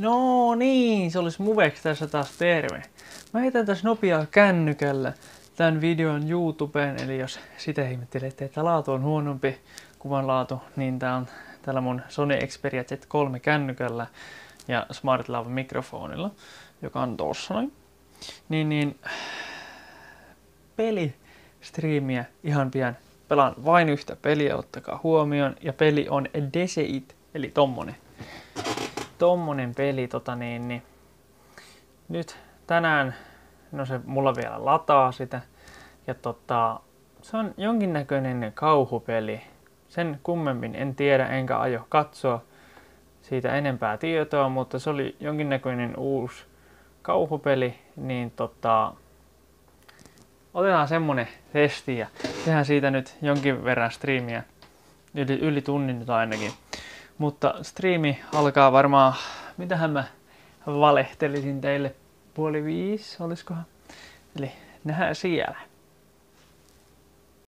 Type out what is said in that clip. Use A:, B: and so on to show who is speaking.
A: No niin, se olisi Muvex tässä taas terve. Mä heitän tässä nopeaa kännykällä tämän videon YouTubeen, eli jos sitä ihmettelette, että laatu on huonompi kuvan laatu, niin tää on tällä mun Sony Xperia Z3 kännykällä ja Smart Love mikrofonilla, joka on tossa noin. Niin, niin peli striimiä ihan pian. Pelaan vain yhtä peliä, ottakaa huomioon. Ja peli on Deceit, eli tommonen tommonen peli, tota niin, niin nyt tänään, no se mulla vielä lataa sitä, ja tota, se on jonkinnäköinen kauhupeli. Sen kummemmin en tiedä enkä aio katsoa siitä enempää tietoa, mutta se oli jonkinnäköinen uusi kauhupeli, niin tota, otetaan semmonen testi ja tehdään siitä nyt jonkin verran striimiä, yli, yli tunnin nyt ainakin. Mutta striimi alkaa varmaan, mitähän mä valehtelisin teille, puoli viisi, olisikohan. Eli nähdään siellä.